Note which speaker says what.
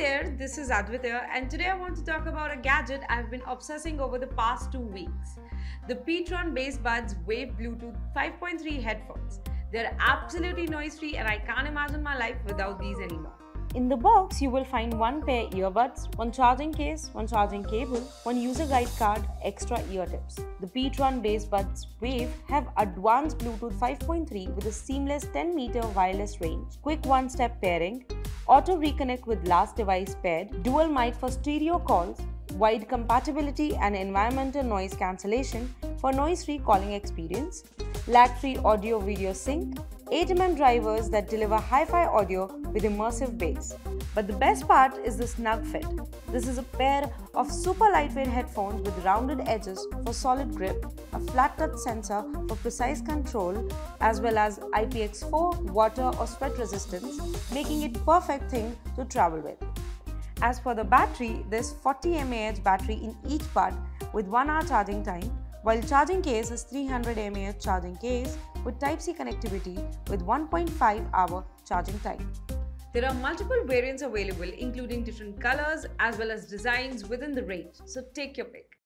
Speaker 1: there, this is Advitya and today I want to talk about a gadget I've been obsessing over the past two weeks. The pTron Bassbuds Wave Bluetooth 5.3 headphones. They're absolutely noise free and I can't imagine my life without these anymore.
Speaker 2: In the box, you will find one pair earbuds, one charging case, one charging cable, one user guide card, extra ear tips. The pTron Bassbuds Wave have advanced Bluetooth 5.3 with a seamless 10 meter wireless range, quick one-step pairing, auto reconnect with last device paired, dual mic for stereo calls, wide compatibility and environmental noise cancellation for noise-free calling experience, lag-free audio-video sync, 8mm drivers that deliver hi-fi audio with immersive bass. But the best part is the snug fit. This is a pair of super lightweight headphones with rounded edges for solid grip, a flat touch sensor for precise control, as well as IPX4 water or sweat resistance, making it perfect thing to travel with. As for the battery, there's 40 mAh battery in each part with 1 hour charging time, while charging case is 300 mAh charging case with Type-C connectivity with 1.5 hour charging time.
Speaker 1: There are multiple variants available including different colors as well as designs within the range, so take your pick.